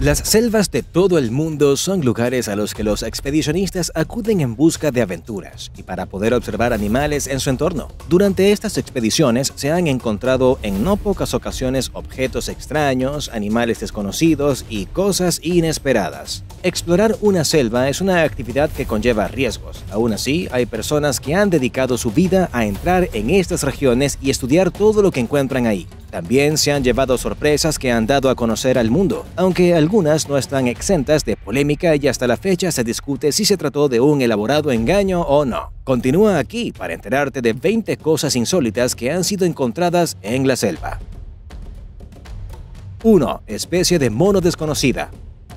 Las selvas de todo el mundo son lugares a los que los expedicionistas acuden en busca de aventuras y para poder observar animales en su entorno. Durante estas expediciones se han encontrado en no pocas ocasiones objetos extraños, animales desconocidos y cosas inesperadas. Explorar una selva es una actividad que conlleva riesgos. Aún así, hay personas que han dedicado su vida a entrar en estas regiones y estudiar todo lo que encuentran ahí. También se han llevado sorpresas que han dado a conocer al mundo, aunque algunas no están exentas de polémica y hasta la fecha se discute si se trató de un elaborado engaño o no. Continúa aquí para enterarte de 20 cosas insólitas que han sido encontradas en la selva. 1. Especie de mono desconocida.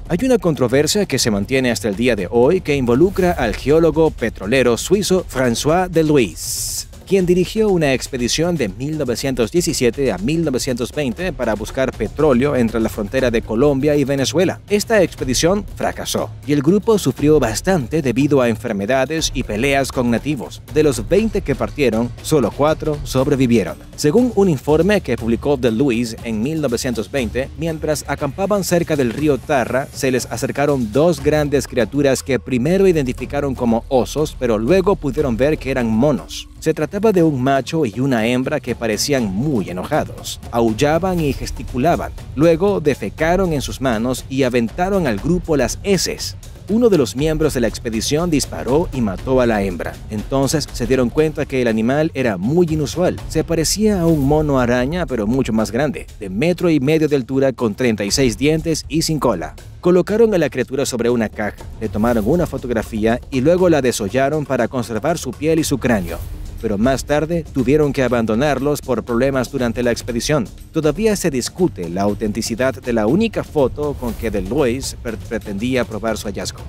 Hay una controversia que se mantiene hasta el día de hoy que involucra al geólogo petrolero suizo François Deluis quien dirigió una expedición de 1917 a 1920 para buscar petróleo entre la frontera de Colombia y Venezuela. Esta expedición fracasó y el grupo sufrió bastante debido a enfermedades y peleas con nativos. De los 20 que partieron, solo 4 sobrevivieron. Según un informe que publicó De Luis en 1920, mientras acampaban cerca del río Tarra, se les acercaron dos grandes criaturas que primero identificaron como osos, pero luego pudieron ver que eran monos. Se trataba de un macho y una hembra que parecían muy enojados. Aullaban y gesticulaban. Luego defecaron en sus manos y aventaron al grupo las heces. Uno de los miembros de la expedición disparó y mató a la hembra. Entonces se dieron cuenta que el animal era muy inusual. Se parecía a un mono araña, pero mucho más grande, de metro y medio de altura con 36 dientes y sin cola. Colocaron a la criatura sobre una caja, le tomaron una fotografía y luego la desollaron para conservar su piel y su cráneo pero más tarde tuvieron que abandonarlos por problemas durante la expedición. Todavía se discute la autenticidad de la única foto con que Delois pretendía probar su hallazgo.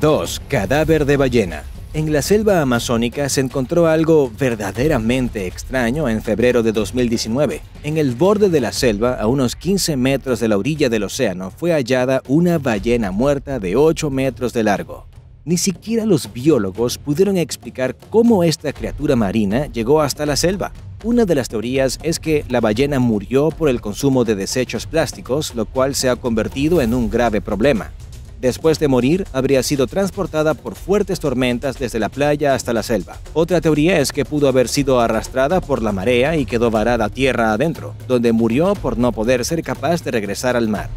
2. Cadáver de ballena. En la selva amazónica se encontró algo verdaderamente extraño en febrero de 2019. En el borde de la selva, a unos 15 metros de la orilla del océano, fue hallada una ballena muerta de 8 metros de largo. Ni siquiera los biólogos pudieron explicar cómo esta criatura marina llegó hasta la selva. Una de las teorías es que la ballena murió por el consumo de desechos plásticos, lo cual se ha convertido en un grave problema. Después de morir, habría sido transportada por fuertes tormentas desde la playa hasta la selva. Otra teoría es que pudo haber sido arrastrada por la marea y quedó varada tierra adentro, donde murió por no poder ser capaz de regresar al mar.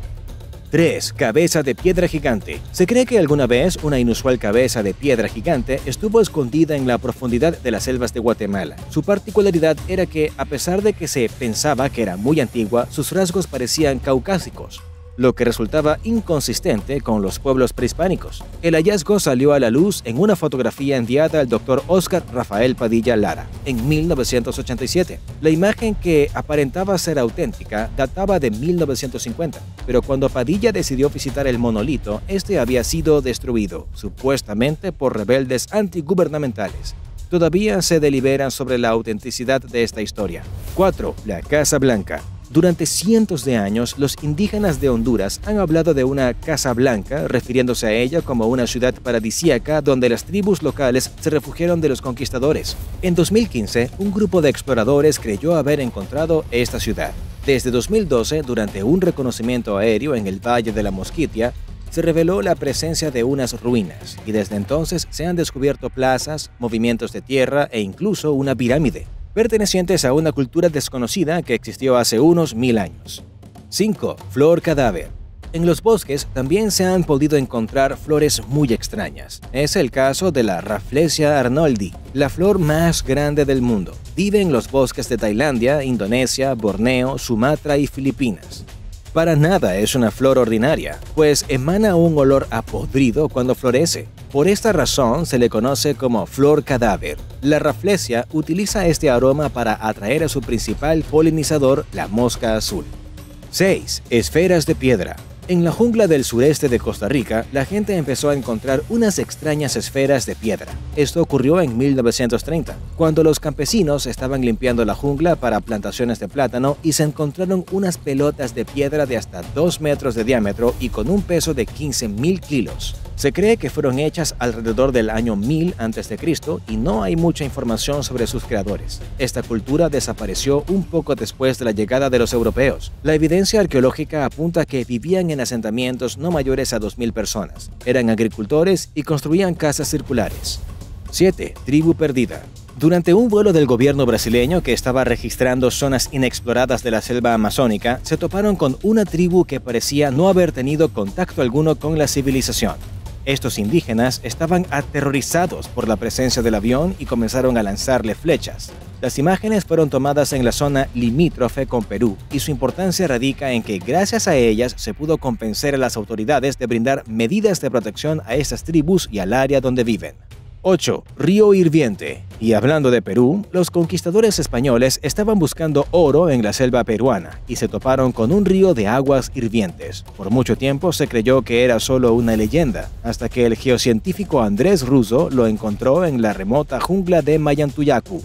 3. Cabeza de piedra gigante. Se cree que alguna vez una inusual cabeza de piedra gigante estuvo escondida en la profundidad de las selvas de Guatemala. Su particularidad era que, a pesar de que se pensaba que era muy antigua, sus rasgos parecían caucásicos lo que resultaba inconsistente con los pueblos prehispánicos. El hallazgo salió a la luz en una fotografía enviada al doctor Oscar Rafael Padilla Lara en 1987. La imagen que aparentaba ser auténtica databa de 1950, pero cuando Padilla decidió visitar el monolito, este había sido destruido, supuestamente por rebeldes antigubernamentales. Todavía se delibera sobre la autenticidad de esta historia. 4. La Casa Blanca. Durante cientos de años, los indígenas de Honduras han hablado de una Casa Blanca, refiriéndose a ella como una ciudad paradisíaca donde las tribus locales se refugiaron de los conquistadores. En 2015, un grupo de exploradores creyó haber encontrado esta ciudad. Desde 2012, durante un reconocimiento aéreo en el Valle de la Mosquitia, se reveló la presencia de unas ruinas y desde entonces se han descubierto plazas, movimientos de tierra e incluso una pirámide pertenecientes a una cultura desconocida que existió hace unos mil años. 5. Flor cadáver. En los bosques también se han podido encontrar flores muy extrañas. Es el caso de la Rafflesia arnoldi, la flor más grande del mundo. Vive en los bosques de Tailandia, Indonesia, Borneo, Sumatra y Filipinas. Para nada es una flor ordinaria, pues emana un olor a podrido cuando florece. Por esta razón se le conoce como flor cadáver. La raflesia utiliza este aroma para atraer a su principal polinizador, la mosca azul. 6. Esferas de piedra. En la jungla del sureste de Costa Rica, la gente empezó a encontrar unas extrañas esferas de piedra. Esto ocurrió en 1930, cuando los campesinos estaban limpiando la jungla para plantaciones de plátano y se encontraron unas pelotas de piedra de hasta 2 metros de diámetro y con un peso de 15.000 kilos. Se cree que fueron hechas alrededor del año 1000 a.C. y no hay mucha información sobre sus creadores. Esta cultura desapareció un poco después de la llegada de los europeos. La evidencia arqueológica apunta que vivían en asentamientos no mayores a 2.000 personas. Eran agricultores y construían casas circulares. 7. Tribu perdida. Durante un vuelo del gobierno brasileño que estaba registrando zonas inexploradas de la selva amazónica, se toparon con una tribu que parecía no haber tenido contacto alguno con la civilización. Estos indígenas estaban aterrorizados por la presencia del avión y comenzaron a lanzarle flechas. Las imágenes fueron tomadas en la zona limítrofe con Perú y su importancia radica en que gracias a ellas se pudo convencer a las autoridades de brindar medidas de protección a estas tribus y al área donde viven. 8. Río Hirviente. Y hablando de Perú, los conquistadores españoles estaban buscando oro en la selva peruana y se toparon con un río de aguas hirvientes. Por mucho tiempo se creyó que era solo una leyenda, hasta que el geocientífico Andrés Russo lo encontró en la remota jungla de Mayantuyacu.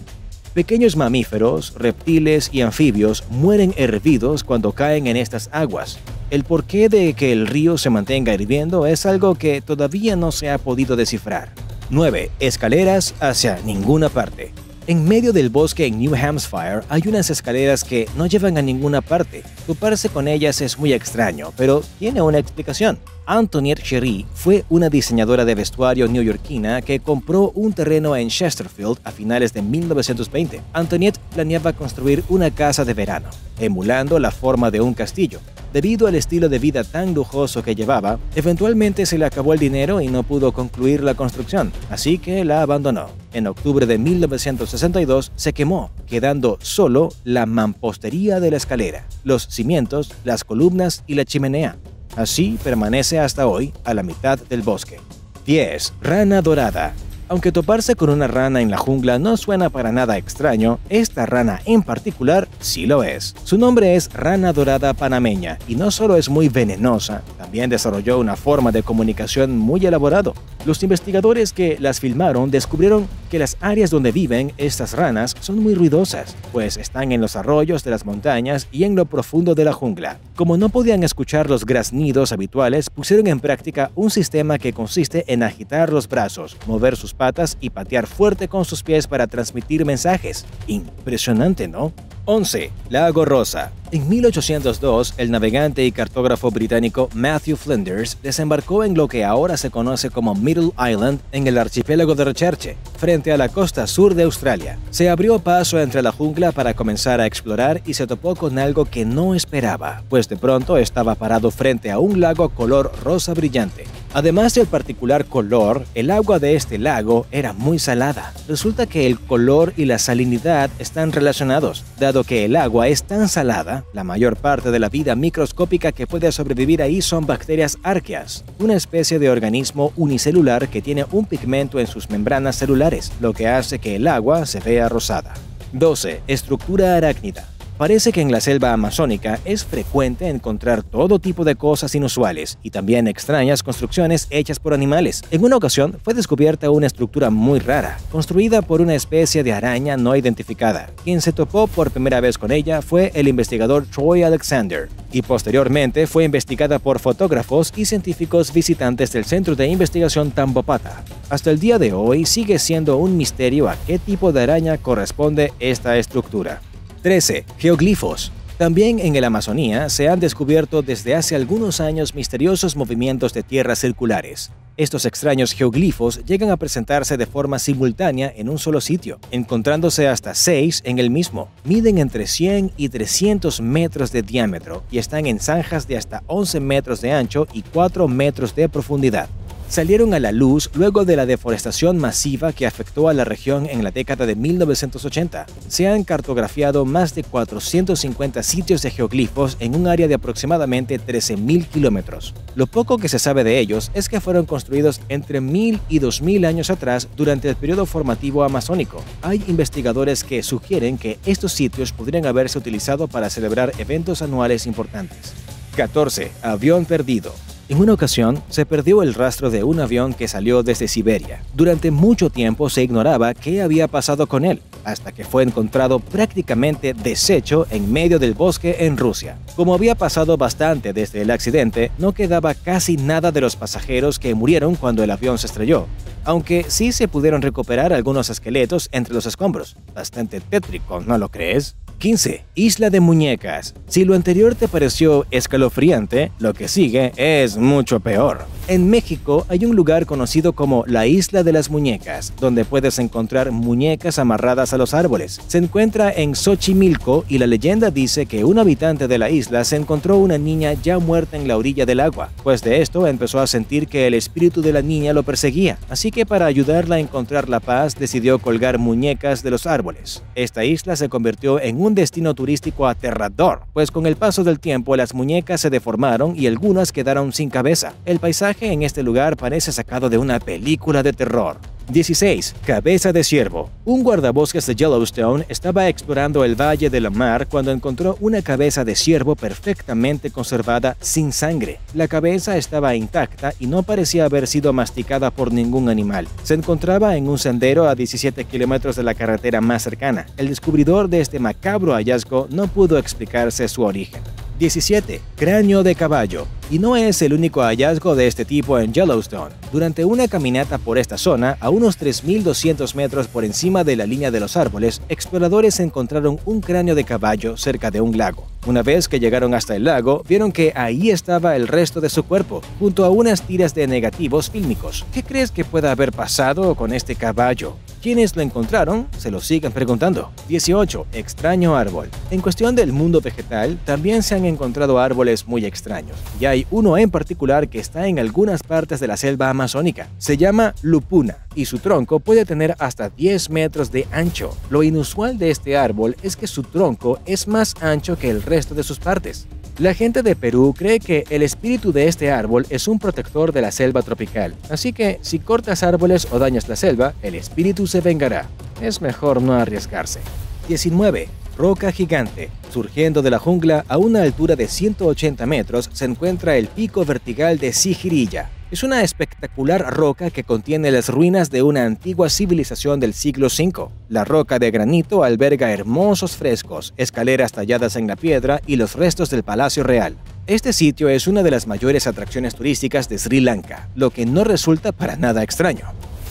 Pequeños mamíferos, reptiles y anfibios mueren hervidos cuando caen en estas aguas. El porqué de que el río se mantenga hirviendo es algo que todavía no se ha podido descifrar. 9. Escaleras hacia ninguna parte. En medio del bosque en New Hampshire hay unas escaleras que no llevan a ninguna parte. Toparse con ellas es muy extraño, pero tiene una explicación. Antoinette Cherie fue una diseñadora de vestuario neoyorquina que compró un terreno en Chesterfield a finales de 1920. Antoinette planeaba construir una casa de verano, emulando la forma de un castillo. Debido al estilo de vida tan lujoso que llevaba, eventualmente se le acabó el dinero y no pudo concluir la construcción, así que la abandonó. En octubre de 1962 se quemó, quedando solo la mampostería de la escalera, los cimientos, las columnas y la chimenea. Así permanece hasta hoy a la mitad del bosque. 10. Rana dorada. Aunque toparse con una rana en la jungla no suena para nada extraño, esta rana en particular sí lo es. Su nombre es rana dorada panameña y no solo es muy venenosa, también desarrolló una forma de comunicación muy elaborado. Los investigadores que las filmaron descubrieron que las áreas donde viven estas ranas son muy ruidosas, pues están en los arroyos de las montañas y en lo profundo de la jungla. Como no podían escuchar los graznidos habituales, pusieron en práctica un sistema que consiste en agitar los brazos, mover sus patas y patear fuerte con sus pies para transmitir mensajes. Impresionante, ¿no? 11. Lago Rosa. En 1802, el navegante y cartógrafo británico Matthew Flinders desembarcó en lo que ahora se conoce como Middle Island en el archipiélago de Recherche, frente a la costa sur de Australia. Se abrió paso entre la jungla para comenzar a explorar y se topó con algo que no esperaba, pues de pronto estaba parado frente a un lago color rosa brillante. Además del particular color, el agua de este lago era muy salada. Resulta que el color y la salinidad están relacionados, dado que el agua es tan salada, la mayor parte de la vida microscópica que puede sobrevivir ahí son bacterias arqueas, una especie de organismo unicelular que tiene un pigmento en sus membranas celulares, lo que hace que el agua se vea rosada. 12. Estructura arácnida. Parece que en la selva amazónica es frecuente encontrar todo tipo de cosas inusuales y también extrañas construcciones hechas por animales. En una ocasión fue descubierta una estructura muy rara, construida por una especie de araña no identificada. Quien se topó por primera vez con ella fue el investigador Troy Alexander, y posteriormente fue investigada por fotógrafos y científicos visitantes del Centro de Investigación Tambopata. Hasta el día de hoy sigue siendo un misterio a qué tipo de araña corresponde esta estructura. 13. Geoglifos. También en el Amazonía se han descubierto desde hace algunos años misteriosos movimientos de tierras circulares. Estos extraños geoglifos llegan a presentarse de forma simultánea en un solo sitio, encontrándose hasta 6 en el mismo. Miden entre 100 y 300 metros de diámetro y están en zanjas de hasta 11 metros de ancho y 4 metros de profundidad salieron a la luz luego de la deforestación masiva que afectó a la región en la década de 1980. Se han cartografiado más de 450 sitios de geoglifos en un área de aproximadamente 13.000 kilómetros. Lo poco que se sabe de ellos es que fueron construidos entre 1000 y 2000 años atrás durante el periodo formativo amazónico. Hay investigadores que sugieren que estos sitios podrían haberse utilizado para celebrar eventos anuales importantes. 14. Avión perdido. En una ocasión, se perdió el rastro de un avión que salió desde Siberia. Durante mucho tiempo se ignoraba qué había pasado con él. hasta que fue encontrado prácticamente deshecho en medio del bosque en Rusia. Como había pasado bastante desde el accidente, no quedaba casi nada de los pasajeros que murieron cuando el avión se estrelló, aunque sí se pudieron recuperar algunos esqueletos entre los escombros. Bastante tétrico, ¿no lo crees? 15. Isla de Muñecas. Si lo anterior te pareció escalofriante, lo que sigue es mucho peor. En México hay un lugar conocido como la Isla de las Muñecas, donde puedes encontrar muñecas amarradas a los árboles. Se encuentra en Xochimilco y la leyenda dice que un habitante de la isla se encontró una niña ya muerta en la orilla del agua, pues de esto empezó a sentir que el espíritu de la niña lo perseguía, así que para ayudarla a encontrar la paz decidió colgar muñecas de los árboles. Esta isla se convirtió en un destino turístico aterrador, pues con el paso del tiempo las muñecas se deformaron y algunas quedaron sin cabeza. El paisaje en este lugar parece sacado de una película de terror. 16. Cabeza de Ciervo. Un guardabosques de Yellowstone estaba explorando el Valle de la Mar cuando encontró una cabeza de ciervo perfectamente conservada sin sangre. La cabeza estaba intacta y no parecía haber sido masticada por ningún animal. Se encontraba en un sendero a 17 kilómetros de la carretera más cercana. El descubridor de este macabro hallazgo no pudo explicarse su origen. 17. Cráneo de caballo. Y no es el único hallazgo de este tipo en Yellowstone. Durante una caminata por esta zona, unos 3.200 metros por encima de la línea de los árboles, exploradores encontraron un cráneo de caballo cerca de un lago. Una vez que llegaron hasta el lago, vieron que ahí estaba el resto de su cuerpo, junto a unas tiras de negativos fílmicos. ¿Qué crees que pueda haber pasado con este caballo? Quienes lo encontraron se lo siguen preguntando. 18. Extraño árbol. En cuestión del mundo vegetal, también se han encontrado árboles muy extraños. Y hay uno en particular que está en algunas partes de la selva amazónica. Se llama lupuna y su tronco puede tener hasta 10 metros de ancho. Lo inusual de este árbol es que su tronco es más ancho que el resto de sus partes. La gente de Perú cree que el espíritu de este árbol es un protector de la selva tropical, así que si cortas árboles o dañas la selva, el espíritu se vengará. Es mejor no arriesgarse. 19. Roca gigante. Surgiendo de la jungla a una altura de 180 metros se encuentra el pico vertical de Sigirilla, es una espectacular roca que contiene las ruinas de una antigua civilización del siglo V. La roca de granito alberga hermosos frescos, escaleras talladas en la piedra y los restos del Palacio Real. Este sitio es una de las mayores atracciones turísticas de Sri Lanka, lo que no resulta para nada extraño.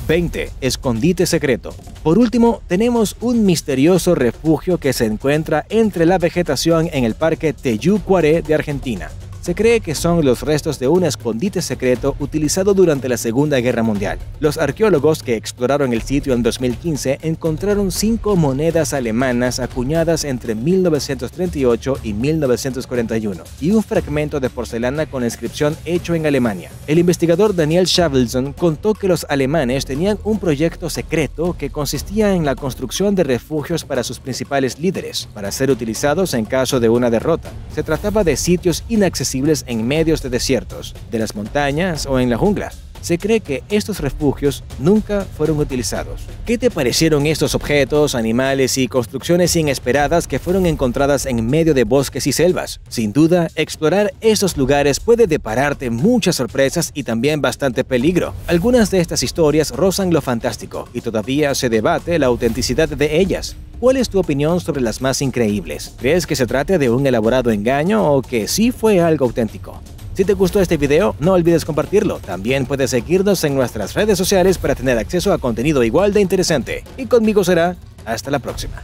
20. Escondite secreto. Por último, tenemos un misterioso refugio que se encuentra entre la vegetación en el Parque Teyucuaré de Argentina. Se cree que son los restos de un escondite secreto utilizado durante la Segunda Guerra Mundial. Los arqueólogos que exploraron el sitio en 2015 encontraron cinco monedas alemanas acuñadas entre 1938 y 1941 y un fragmento de porcelana con inscripción hecho en Alemania. El investigador Daniel Shavelson contó que los alemanes tenían un proyecto secreto que consistía en la construcción de refugios para sus principales líderes, para ser utilizados en caso de una derrota. Se trataba de sitios inaccesibles en medios de desiertos, de las montañas o en la jungla. Se cree que estos refugios nunca fueron utilizados. ¿Qué te parecieron estos objetos, animales y construcciones inesperadas que fueron encontradas en medio de bosques y selvas? Sin duda, explorar estos lugares puede depararte muchas sorpresas y también bastante peligro. Algunas de estas historias rozan lo fantástico y todavía se debate la autenticidad de ellas. ¿Cuál es tu opinión sobre las más increíbles? ¿Crees que se trate de un elaborado engaño o que sí fue algo auténtico? Si te gustó este video, no olvides compartirlo. También puedes seguirnos en nuestras redes sociales para tener acceso a contenido igual de interesante. Y conmigo será hasta la próxima.